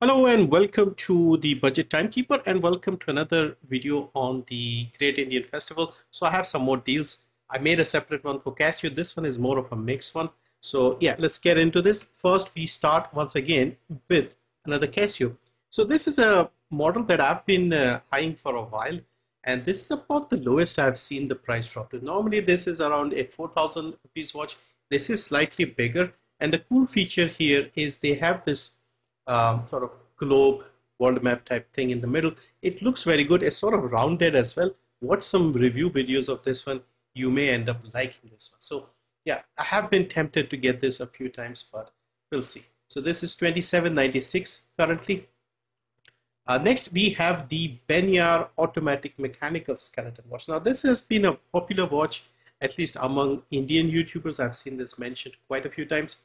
Hello and welcome to the Budget Timekeeper and welcome to another video on the Great Indian Festival. So I have some more deals. I made a separate one for Casio. This one is more of a mixed one. So yeah, let's get into this. First, we start once again with another Casio. So this is a model that I've been uh, eyeing for a while and this is about the lowest I've seen the price drop to. Normally this is around a 4000 rupees watch. This is slightly bigger and the cool feature here is they have this um, sort of globe world map type thing in the middle. It looks very good. It's sort of rounded as well. Watch some review videos of this one. You may end up liking this one. So yeah, I have been tempted to get this a few times, but we'll see. So this is 27.96 currently. Uh, next, we have the Benyar automatic mechanical skeleton watch. Now, this has been a popular watch, at least among Indian YouTubers. I've seen this mentioned quite a few times.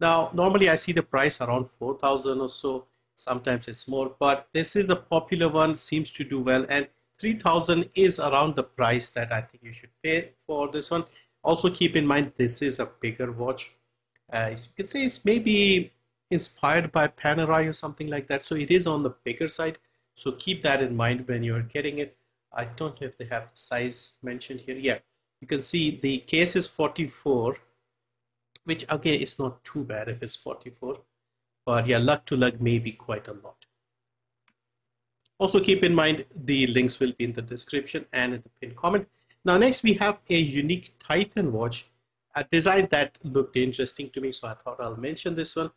Now, normally I see the price around 4,000 or so. Sometimes it's more, but this is a popular one, seems to do well. And 3,000 is around the price that I think you should pay for this one. Also keep in mind, this is a bigger watch. Uh, you can say it's maybe inspired by Panerai or something like that. So it is on the bigger side. So keep that in mind when you're getting it. I don't know if they have the size mentioned here. Yeah, you can see the case is 44 which again is not too bad if it's 44 but yeah lug to lug may be quite a lot. Also keep in mind the links will be in the description and in the pinned comment. Now next we have a unique titan watch a design that looked interesting to me so i thought i'll mention this one.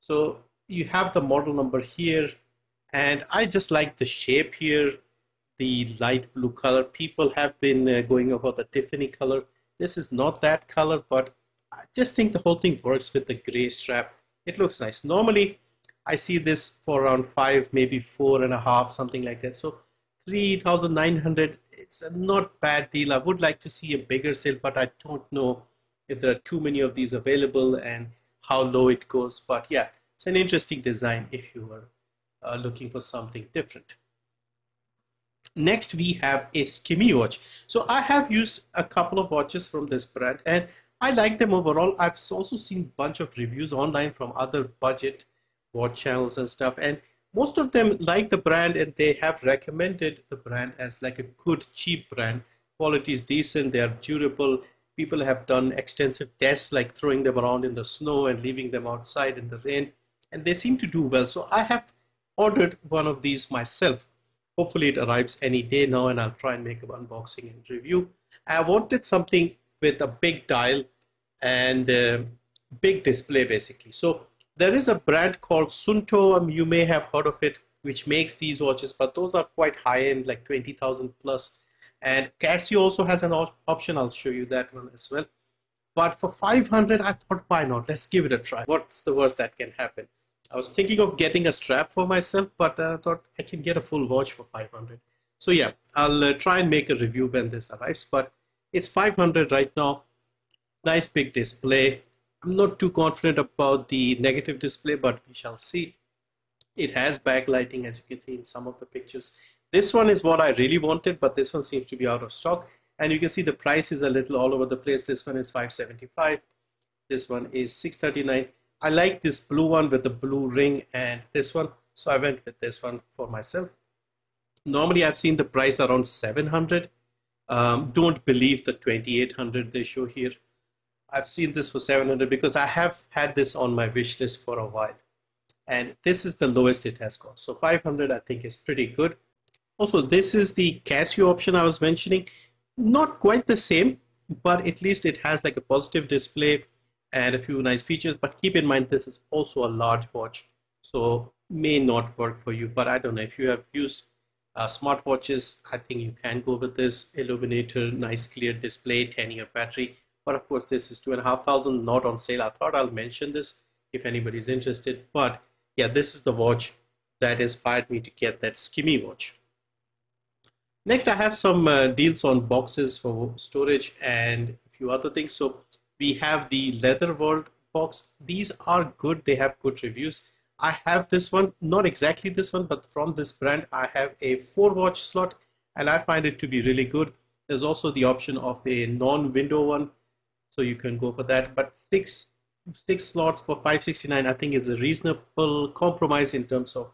So you have the model number here and i just like the shape here. The light blue color. People have been uh, going about the tiffany color. This is not that color but I just think the whole thing works with the gray strap. It looks nice. Normally, I see this for around five, maybe four and a half, something like that. So 3,900, it's a not bad deal. I would like to see a bigger sale, but I don't know if there are too many of these available and how low it goes. But yeah, it's an interesting design if you are uh, looking for something different. Next, we have a Skmei watch. So I have used a couple of watches from this brand and I like them overall. I've also seen a bunch of reviews online from other budget watch channels and stuff, and most of them like the brand and they have recommended the brand as like a good cheap brand. Quality is decent, they are durable. People have done extensive tests like throwing them around in the snow and leaving them outside in the rain, and they seem to do well. So I have ordered one of these myself. Hopefully it arrives any day now and I'll try and make an unboxing and review. I wanted something with a big dial and uh, big display basically. So there is a brand called Suunto, um, you may have heard of it, which makes these watches, but those are quite high end, like 20,000 plus. And Casio also has an op option, I'll show you that one as well. But for 500, I thought, why not? Let's give it a try. What's the worst that can happen? I was thinking of getting a strap for myself, but I thought I can get a full watch for 500. So yeah, I'll uh, try and make a review when this arrives, but it's 500 right now. Nice big display. I'm not too confident about the negative display, but we shall see. It has backlighting as you can see in some of the pictures. This one is what I really wanted, but this one seems to be out of stock. And you can see the price is a little all over the place. This one is 575. This one is 639. I like this blue one with the blue ring and this one. So I went with this one for myself. Normally I've seen the price around 700 um, don't believe the 2800 they show here. I've seen this for 700 because I have had this on my wish list for a while. And this is the lowest it has gone. So 500 I think is pretty good. Also, this is the Casio option I was mentioning. Not quite the same, but at least it has like a positive display and a few nice features. But keep in mind, this is also a large watch. So may not work for you, but I don't know if you have used uh, smartwatches, I think you can go with this illuminator, nice clear display, 10 year battery. But of course, this is two and a half thousand, not on sale. I thought I'll mention this if anybody's interested. But yeah, this is the watch that inspired me to get that Skmei watch. Next, I have some uh, deals on boxes for storage and a few other things. So we have the Leather World box. These are good. They have good reviews. I have this one, not exactly this one, but from this brand, I have a four watch slot and I find it to be really good. There's also the option of a non-window one, so you can go for that. But six six slots for 569 I think is a reasonable compromise in terms of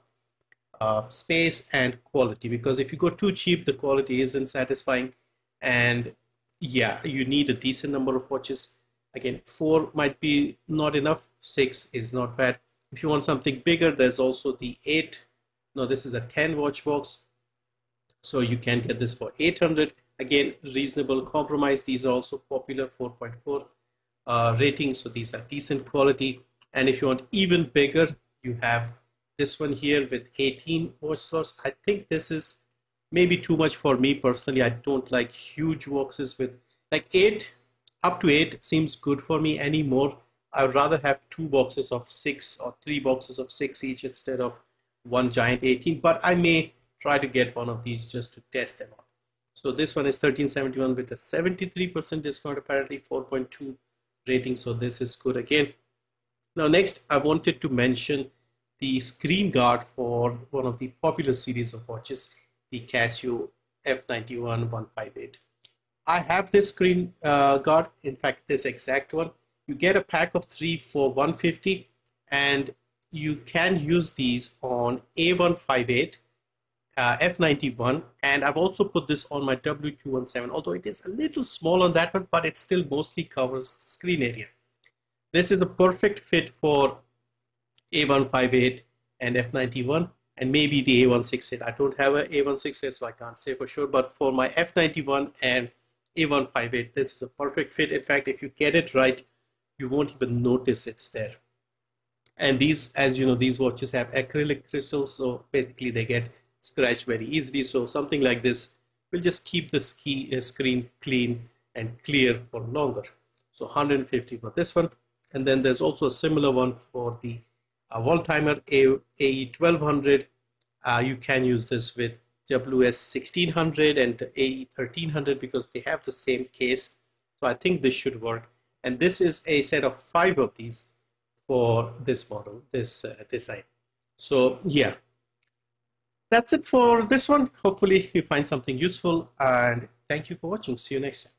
uh, space and quality because if you go too cheap the quality isn't satisfying and yeah you need a decent number of watches again four might be not enough six is not bad if you want something bigger there's also the eight no this is a 10 watch box so you can get this for 800 again reasonable compromise. These are also popular 4.4 uh, rating. So these are decent quality. And if you want even bigger you have this one here with 18 watch slots. I think this is maybe too much for me personally. I don't like huge boxes with like 8 up to 8 seems good for me anymore I would rather have two boxes of 6 or three boxes of 6 each instead of one giant 18 but I may try to get one of these just to test them out. So this one is 1371 with a 73% discount apparently 4.2 rating so this is good again. Now next I wanted to mention the screen guard for one of the popular series of watches the Casio F91 158 I have this screen uh, guard in fact this exact one you get a pack of three for 150 and you can use these on A158 uh, F91 and I've also put this on my W217 although it is a little small on that one but it still mostly covers the screen area. This is a perfect fit for A158 and F91 and maybe the A168. I don't have an A168 so I can't say for sure but for my F91 and A158 this is a perfect fit. In fact if you get it right you won't even notice it's there. And these as you know these watches have acrylic crystals so basically they get scratched very easily. So something like this will just keep the ski, uh, screen clean and clear for longer. So 150 for this one. And then there's also a similar one for the uh, World Timer AE1200. Uh, you can use this with WS1600 and AE1300 because they have the same case. So I think this should work. And this is a set of five of these for this model, this uh, design. So yeah, that's it for this one. Hopefully you find something useful and thank you for watching. See you next time.